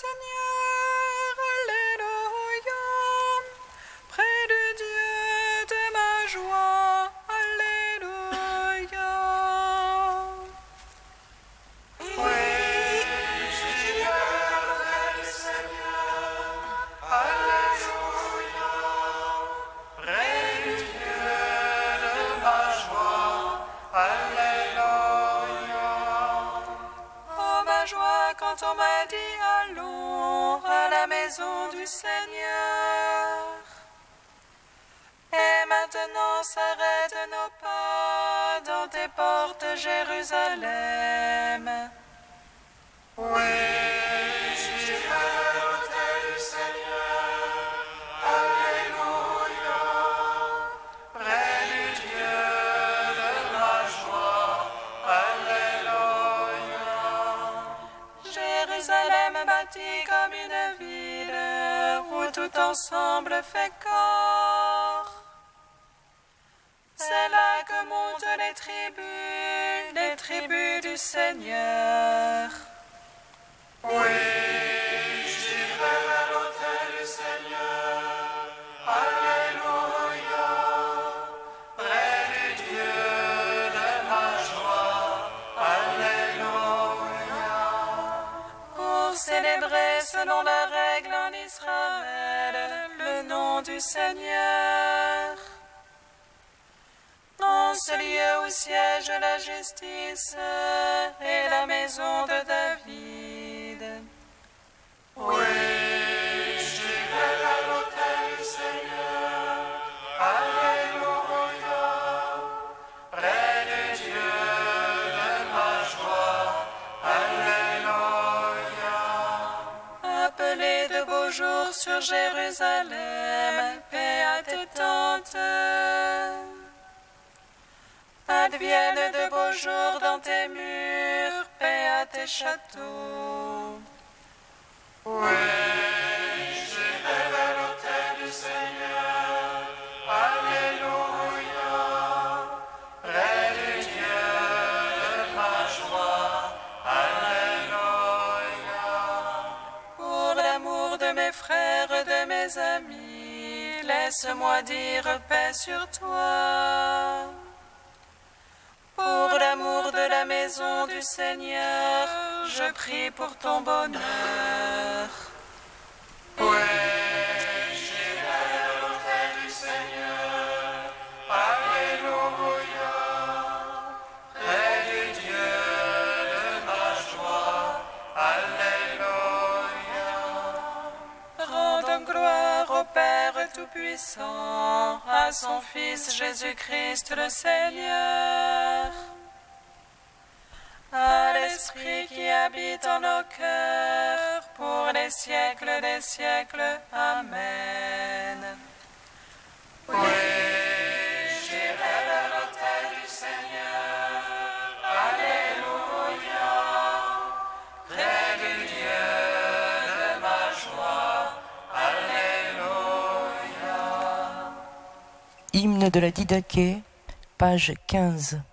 Seigneur, comme une ville où tout ensemble fait corps. C'est là que montent les tribus, les tribus du Seigneur. Pour Seigneur. Dans ce lieu où siège la justice et la maison de David. Sur Jérusalem, paix à tes tentes. Adviennent de beaux jours dans tes murs, paix à tes châteaux. Pour amis, laisse-moi dire paix sur toi. Pour l'amour de la maison du Seigneur, je prie pour ton bonheur. Tout-Puissant, à son Fils Jésus-Christ le Seigneur, à l'Esprit qui habite en nos cœurs, pour les siècles des siècles. Amen. De la Didaché, page 15.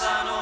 Pour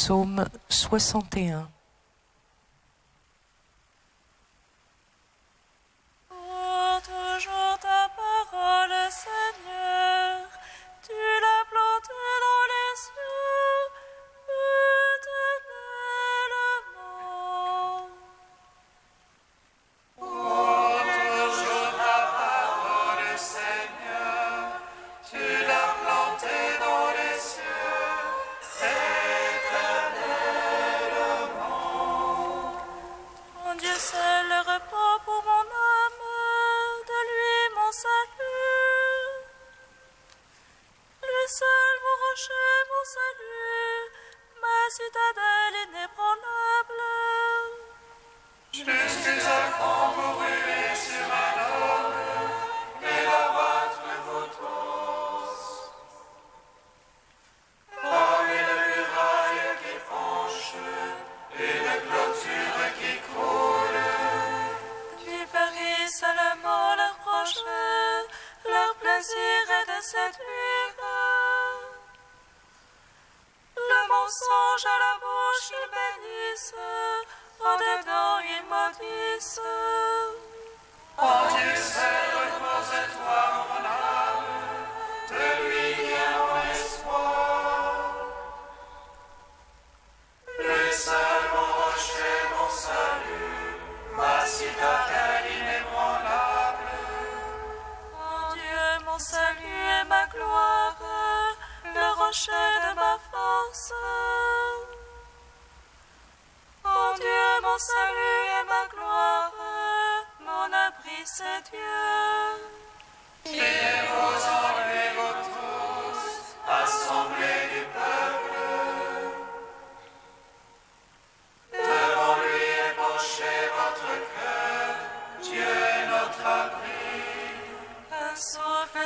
Psaume 61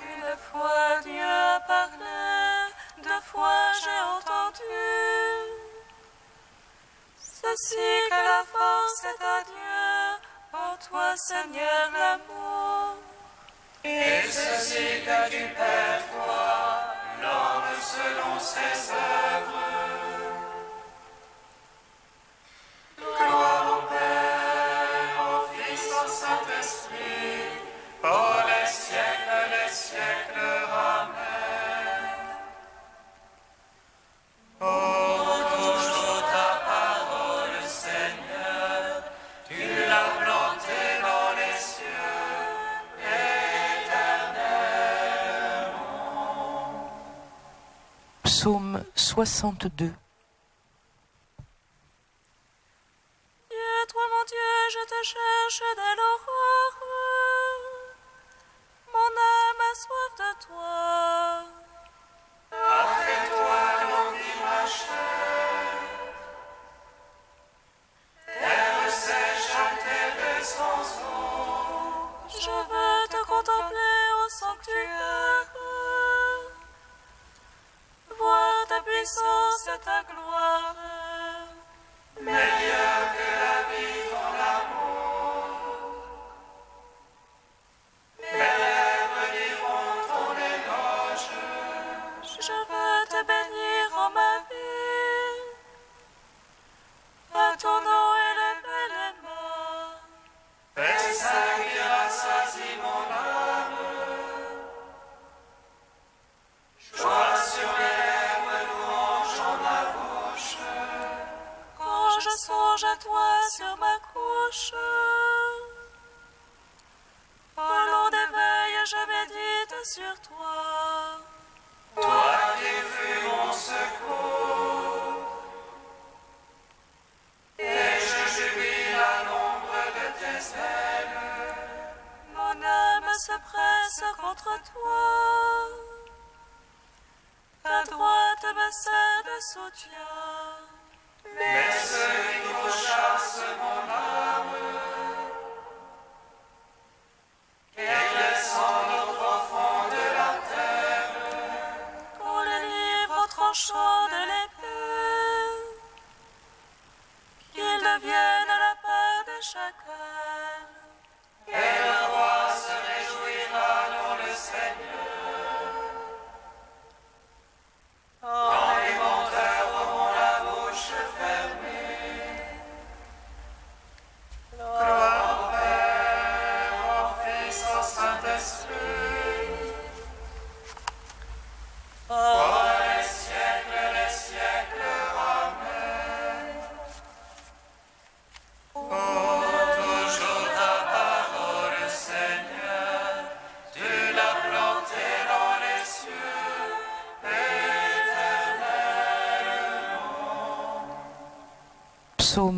Une fois Dieu a parlé, deux fois j'ai entendu. Ceci que la force est à Dieu, en toi Seigneur l'amour. Psaume 62 Dieu, toi pour les siècles des siècles. Amen. Pour toujours ta parole, Seigneur, tu l'as plantée dans les cieux éternellement. Psaume 62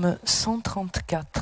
Psaume 134.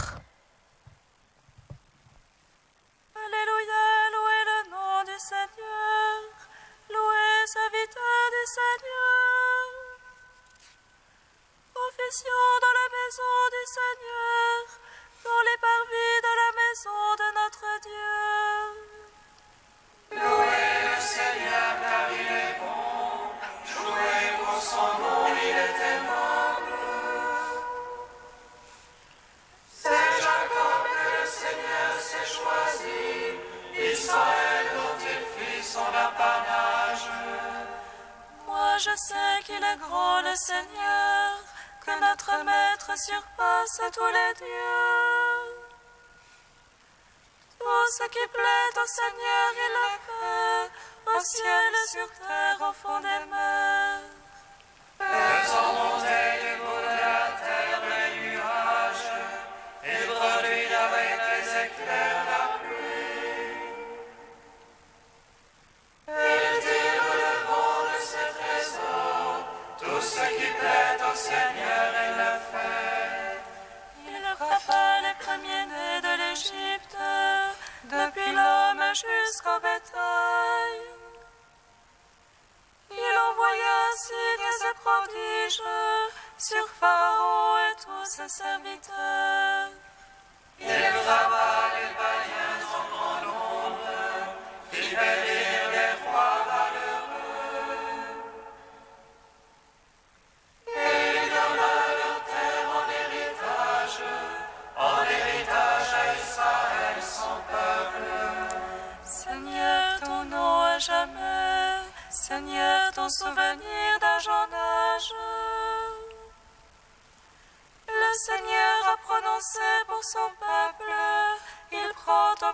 Je sais qu'il est grand le Seigneur, que notre Maître surpasse tous les dieux. Tout ce qui plaît au Seigneur, il le fait, au ciel et sur terre, au fond des mers. Depuis l'homme jusqu'au bétail. Il envoya signes et prodiges sur Pharaon et tous ses serviteurs. Il les païens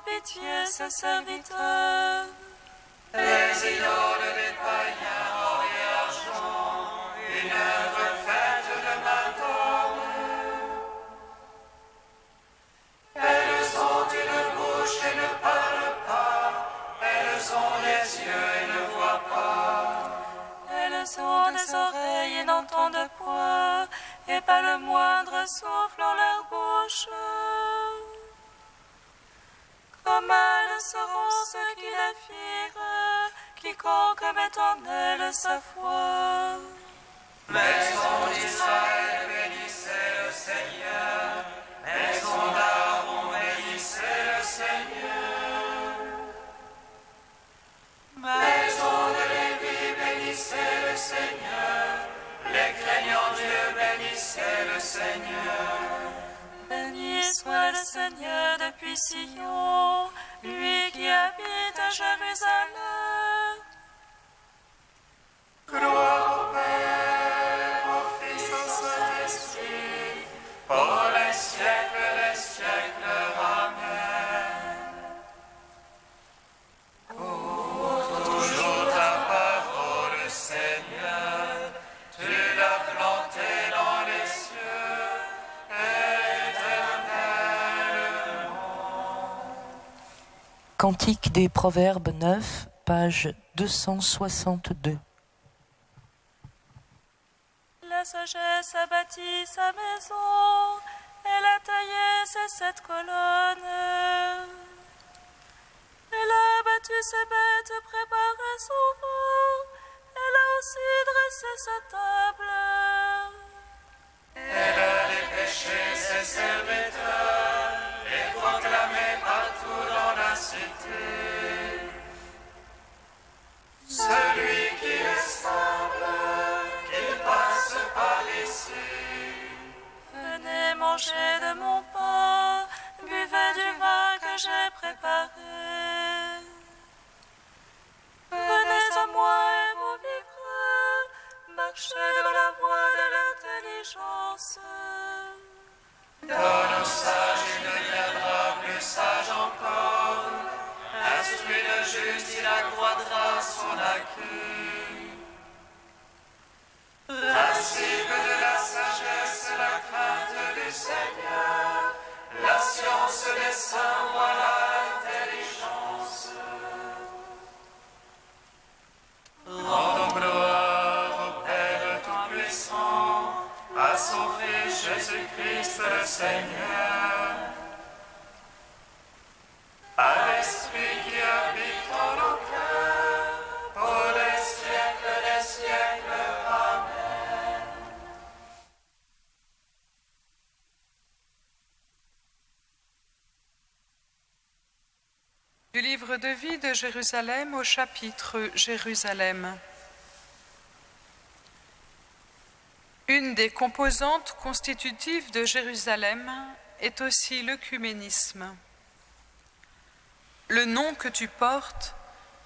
pitié ses serviteurs. Les idoles des païens, et argent, une œuvre faite de main d'homme. Elles ont une bouche et ne parlent pas, elles ont des yeux et ne voient pas. Elles ont des oreilles et n'entendent point, et pas le moindre souffle en leur bouche. Elles seront ceux qui la firent, quiconque met en elle sa foi. Maison d'Israël, bénissez le Seigneur. Maison d'Aaron, bénissez le Seigneur. Maison de Lévi, bénissez le Seigneur. Les craignants Dieu, bénissez le Seigneur. Béni soit le Seigneur depuis Sion, lui qui habite à Jérusalem. Cantique des Proverbes 9, page 262. La sagesse a bâti sa maison, elle a taillé ses sept colonnes. Elle a battu ses bêtes, préparé son vent, elle a aussi dressé sa table. Elle a dépêché ses serviteurs. Celui qui est semble qu'il passe pas ici. Venez manger de mon pain, buvez du vin que j'ai préparé. Venez à moi et mon vivre, marchez dans la voie de l'intelligence. Juste, il accroîtra son acquis. Principe de la sagesse, la crainte du Seigneur, la science des saints, voilà l'intelligence. Rendons gloire au Père Tout-Puissant, à son Fils Jésus-Christ le Seigneur, de vie de Jérusalem au chapitre Jérusalem. Une des composantes constitutives de Jérusalem est aussi l'œcuménisme. Le nom que tu portes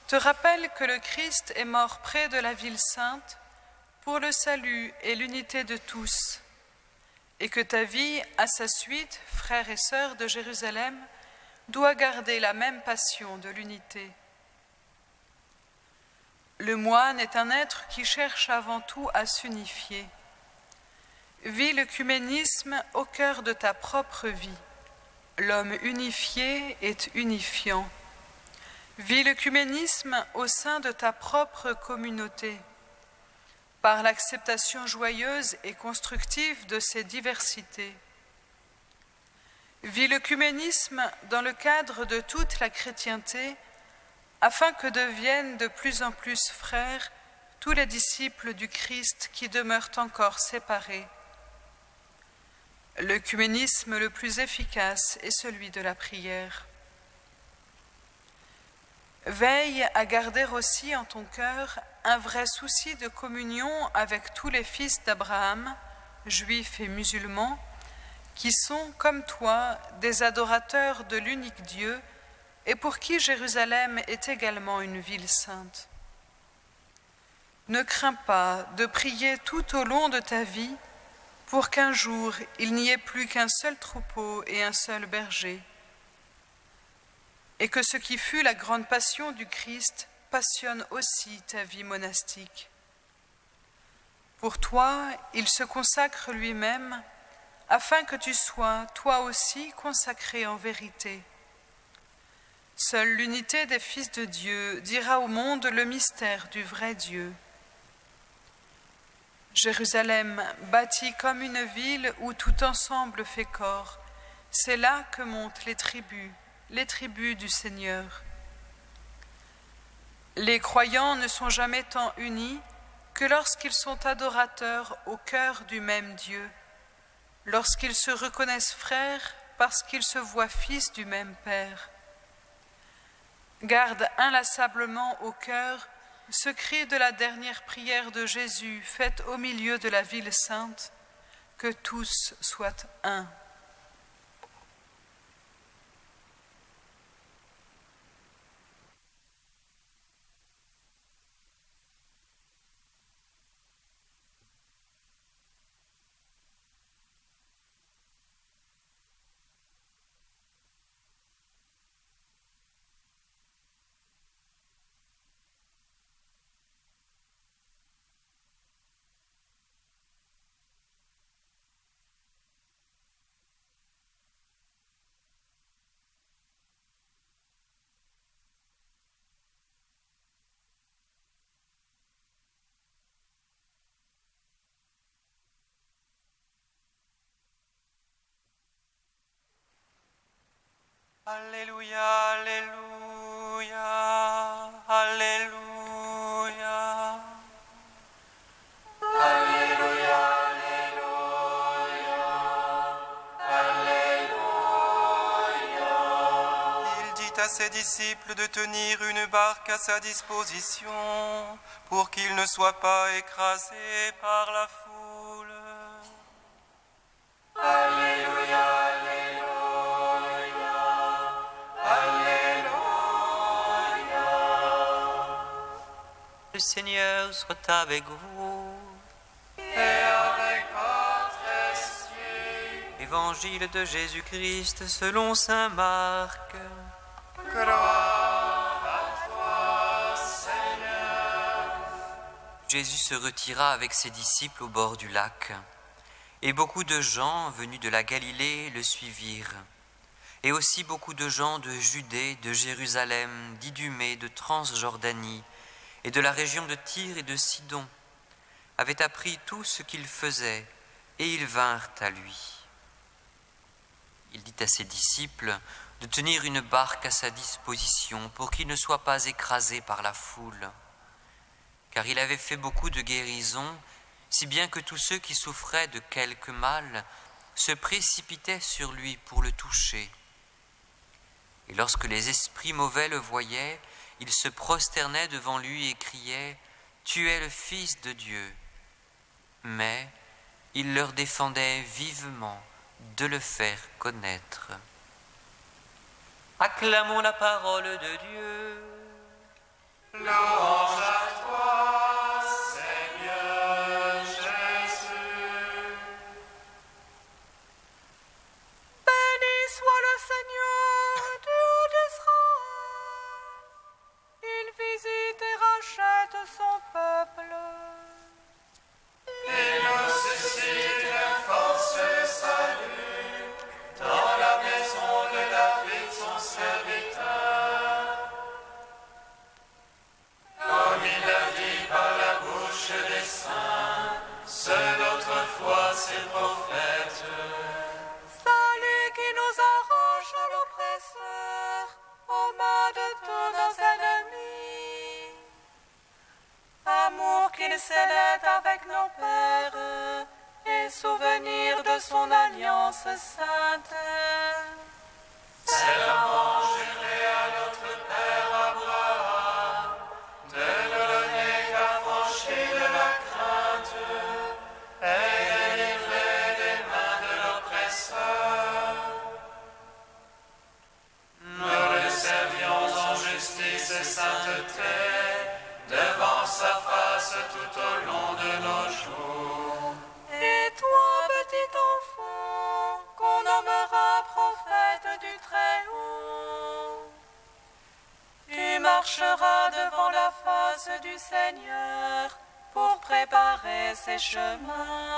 te rappelle que le Christ est mort près de la ville sainte pour le salut et l'unité de tous, et que ta vie, à sa suite, frères et sœurs de Jérusalem, doit garder la même passion de l'unité. Le moine est un être qui cherche avant tout à s'unifier. Vis l'œcuménisme au cœur de ta propre vie. L'homme unifié est unifiant. Vis l'œcuménisme au sein de ta propre communauté. Par l'acceptation joyeuse et constructive de ces diversités. Vis l'œcuménisme dans le cadre de toute la chrétienté, afin que deviennent de plus en plus frères tous les disciples du Christ qui demeurent encore séparés. L'œcuménisme le plus efficace est celui de la prière. Veille à garder aussi en ton cœur un vrai souci de communion avec tous les fils d'Abraham, juifs et musulmans, qui sont, comme toi, des adorateurs de l'unique Dieu et pour qui Jérusalem est également une ville sainte. Ne crains pas de prier tout au long de ta vie pour qu'un jour il n'y ait plus qu'un seul troupeau et un seul berger, et que ce qui fut la grande passion du Christ passionne aussi ta vie monastique. Pour toi, il se consacre lui-même afin que tu sois toi aussi consacré en vérité. Seule l'unité des fils de Dieu dira au monde le mystère du vrai Dieu. Jérusalem, bâtie comme une ville où tout ensemble fait corps, c'est là que montent les tribus, les tribus du Seigneur. Les croyants ne sont jamais tant unis que lorsqu'ils sont adorateurs au cœur du même Dieu, lorsqu'ils se reconnaissent frères parce qu'ils se voient fils du même Père. Garde inlassablement au cœur ce cri de la dernière prière de Jésus faite au milieu de la ville sainte, que tous soient un. Alléluia, Alléluia, Alléluia. Il dit à ses disciples de tenir une barque à sa disposition pour qu'ils ne soient pas écrasés par la foule. Seigneur soit avec vous. Et avec votre esprit. Évangile de Jésus-Christ selon Saint Marc. Gloire à toi, Seigneur. Jésus se retira avec ses disciples au bord du lac, et beaucoup de gens venus de la Galilée le suivirent et aussi beaucoup de gens de Judée, de Jérusalem, d'Idumée, de Transjordanie, et de la région de Tyr et de Sidon, avaient appris tout ce qu'il faisait, et ils vinrent à lui. Il dit à ses disciples de tenir une barque à sa disposition pour qu'il ne soit pas écrasé par la foule car il avait fait beaucoup de guérisons, si bien que tous ceux qui souffraient de quelque mal se précipitaient sur lui pour le toucher. Et lorsque les esprits mauvais le voyaient, ils se prosternaient devant lui et criaient, Tu es le Fils de Dieu. Mais il leur défendait vivement de le faire connaître. Acclamons la parole de Dieu. Ses chemins.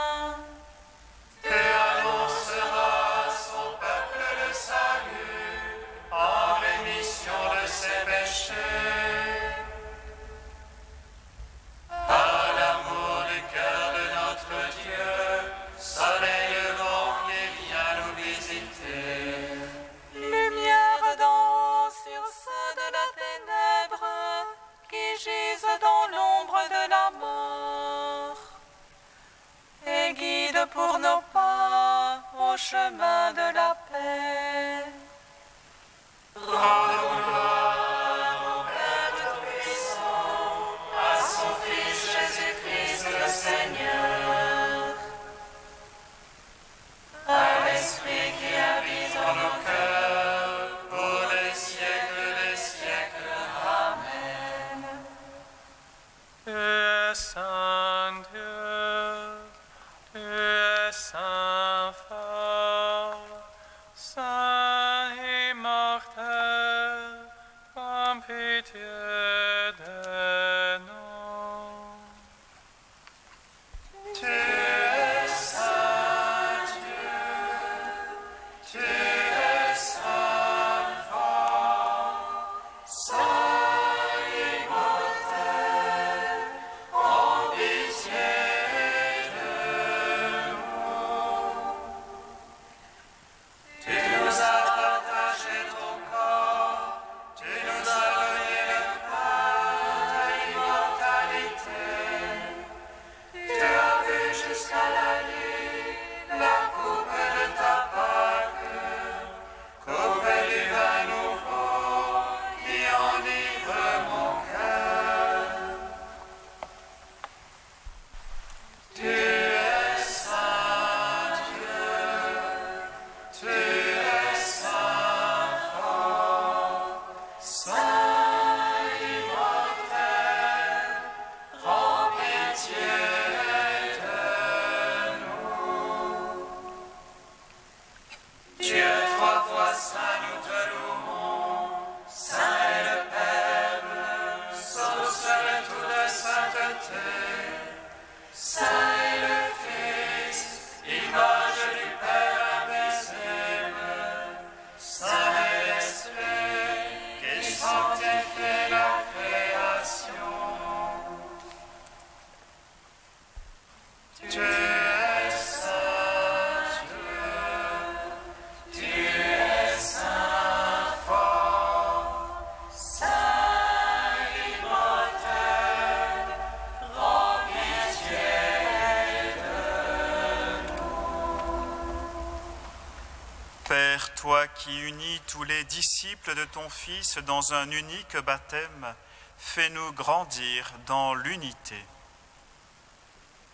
De ton Fils dans un unique baptême, fais-nous grandir dans l'unité.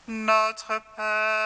Notre Père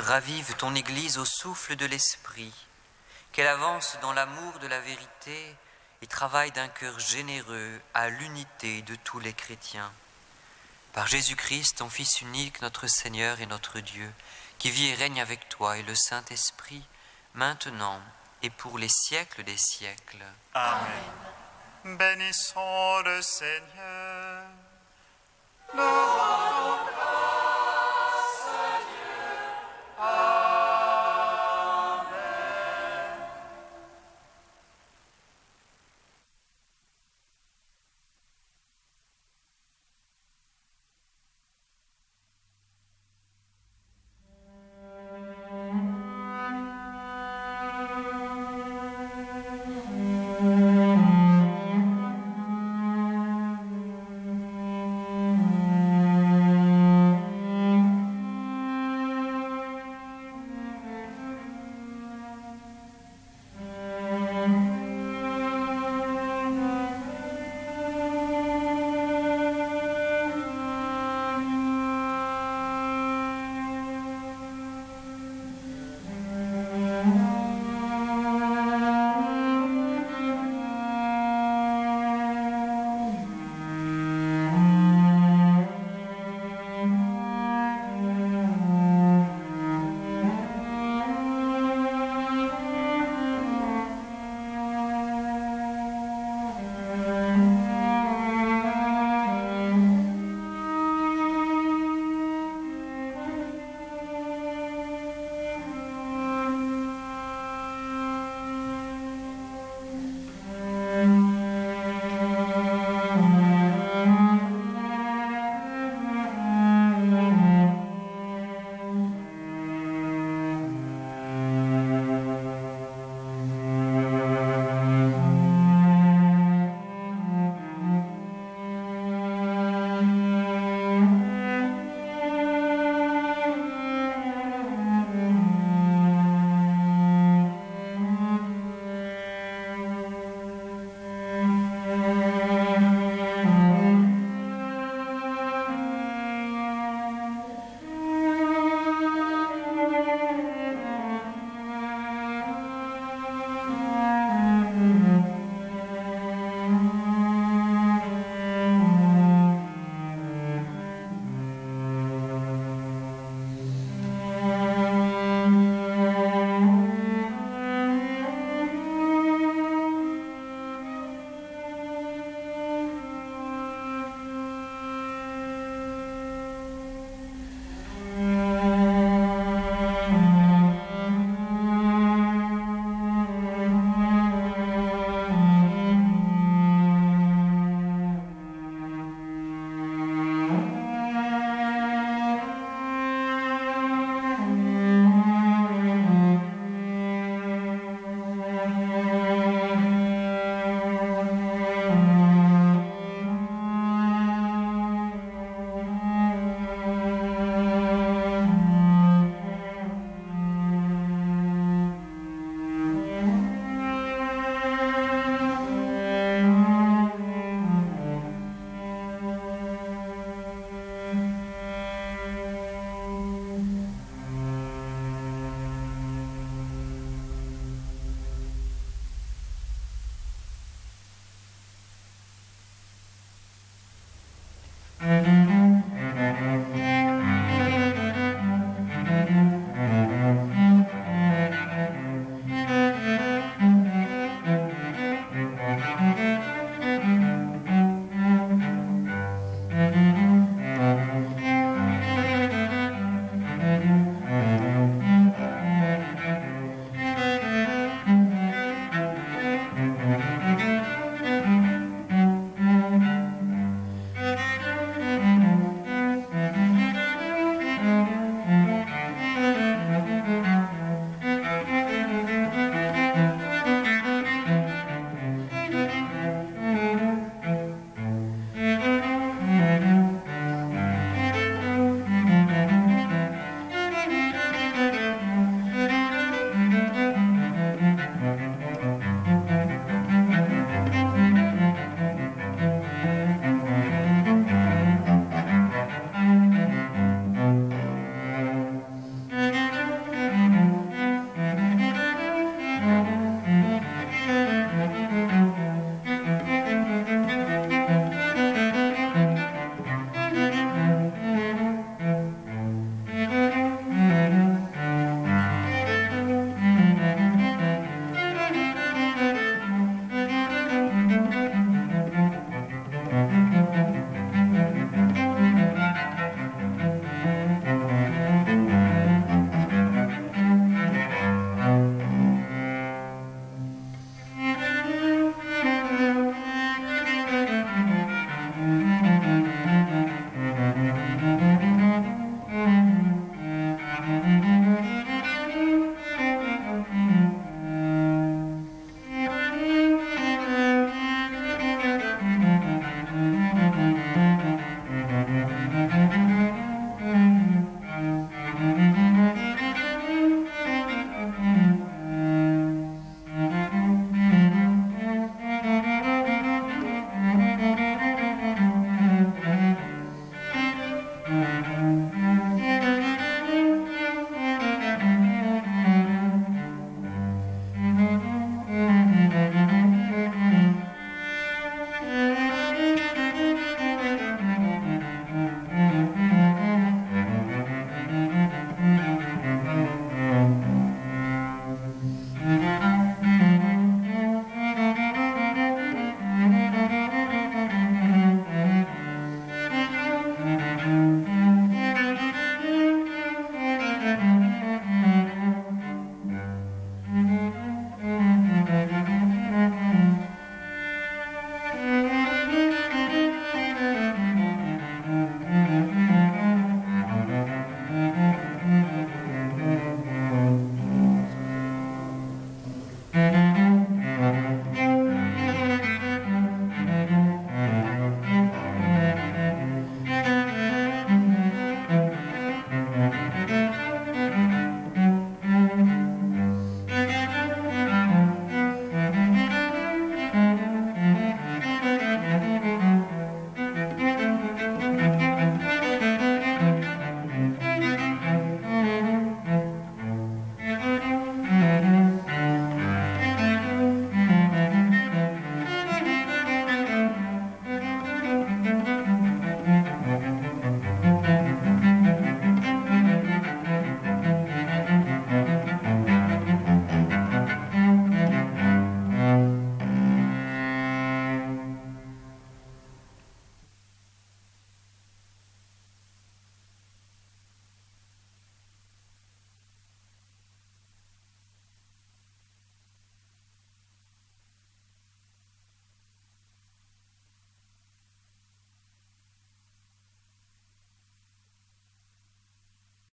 Ravive ton Église au souffle de l'Esprit, qu'elle avance dans l'amour de la vérité et travaille d'un cœur généreux à l'unité de tous les chrétiens. Par Jésus-Christ, ton Fils unique, notre Seigneur et notre Dieu, qui vit et règne avec toi et le Saint-Esprit, maintenant et pour les siècles des siècles. Amen. Bénissons le Seigneur.